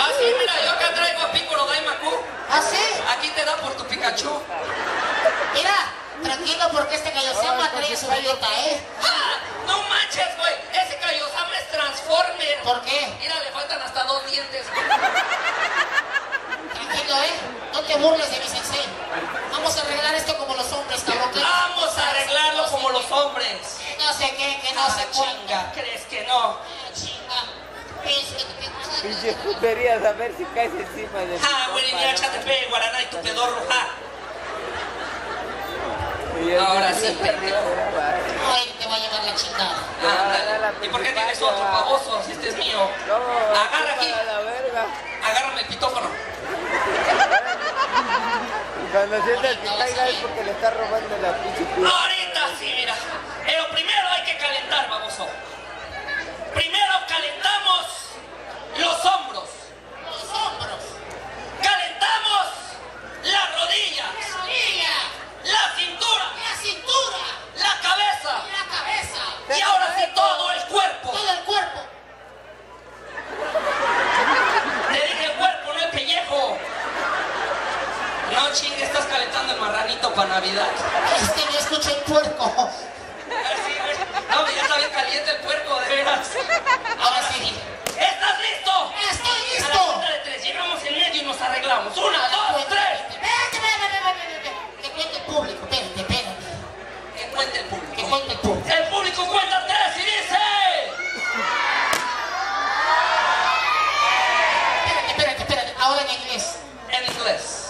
Ah, sí, mira, yo acá traigo a Piccolo Daimaku. ¿Ah, sí? Aquí te da por tu Pikachu. Mira, tranquilo porque este Kaiosama trae su bellota, ¿eh? ¡Ah! No manches, güey. Ese Kaiosama es Transformer. ¿Por qué? Mira, le faltan hasta dos dientes. Tranquilo, ¿eh? No te burles de mi sensei. Vamos a arreglar esto como los hombres, cabrón. Vamos a arreglarlo como los hombres. No sé qué, que no Ah, se chinga, ¿crees que no? Ah, chinga. Es que te- Pinche puterías, a ver si caes encima de Ah, güey, ya échate pe, guaraná y tu pedorro, ja. Ahora sí, pendejo. Ay, te va a llevar la chingada. Ándale. ¿Y por qué tienes otro baboso si este es mío? No, Agarra aquí, para la verga. agárrame el pitófono. Cuando sientas que caiga es porque le está robando la pinche piel. Ahorita sí, mira. Pero primero hay que calentar, baboso. Primero calentamos los hombros. Los hombros. Calentamos las rodillas. La rodilla. La cintura. La cintura. La cabeza. La cabeza. Y ahora sí todo el cuerpo. Todo el cuerpo. Te dije el cuerpo, no el pellejo. No chingue, estás calentando el marranito para Navidad. Es que yo escuché el puerco. No, ya está bien caliente el puerco, de veras. Ahora sí. ¿Estás listo? Estoy A la listo. cuenta de tres, llegamos en medio y nos arreglamos. Una, dos, tres. Espérate, espérate, espérate. Que cuente el público. Espérate, espérate. Que cuente el Que público. cuente el público. El público cuenta tres y dice. Espérate, espérate, espérate. Ahora en inglés. En inglés.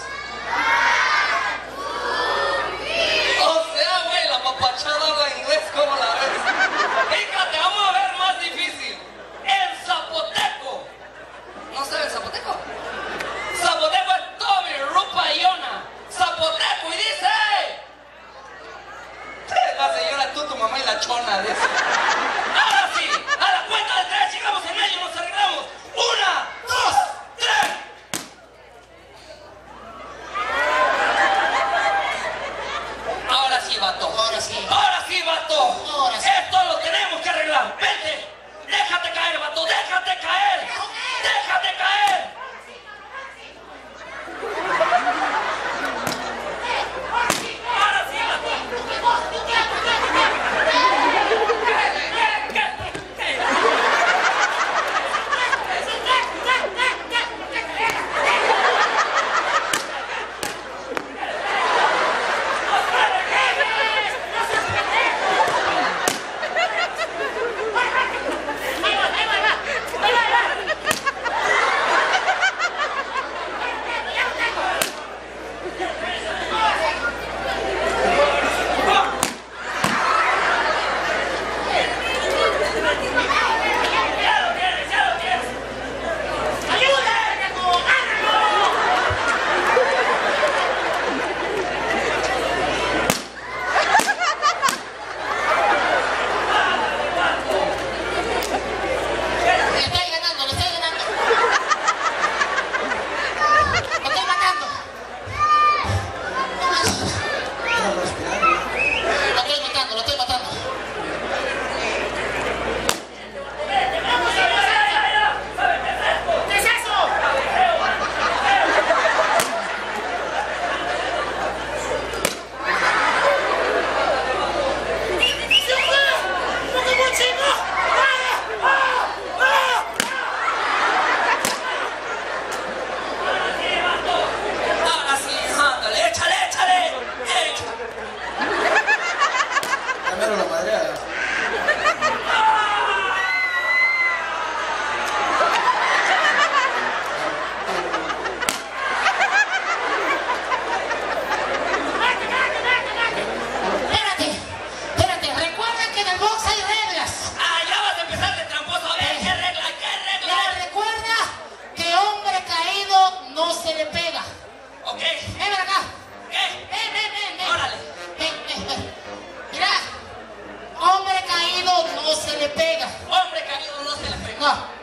No se le pega. Ok. Ven ven acá. ¿Qué? Ven, ven, ven, ven. Órale. Ven, ven, ven. Mira, hombre caído no se le pega. Hombre caído no se le pega. No.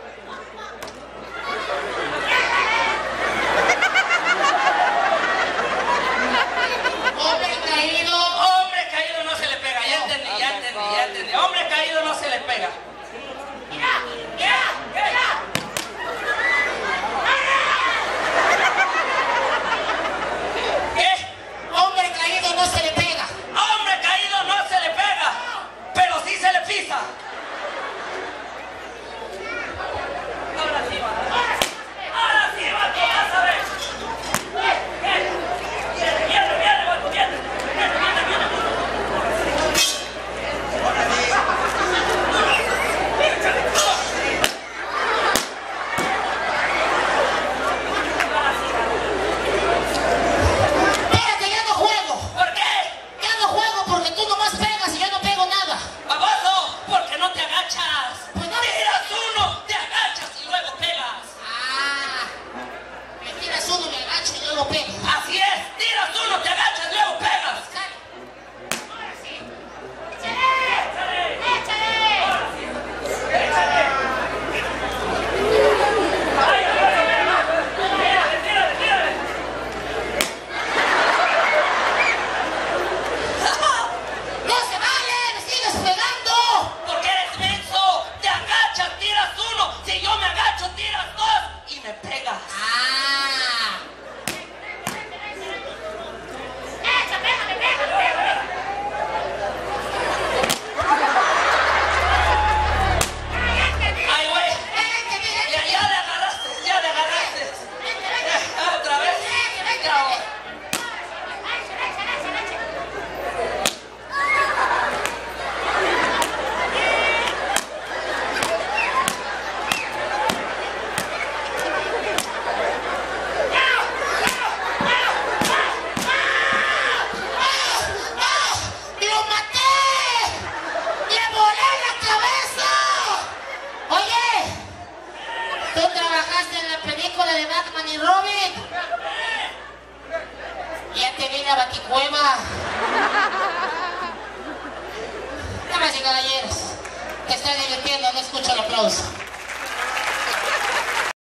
Damas y caballeros, te estás divirtiendo, no escucho el aplauso.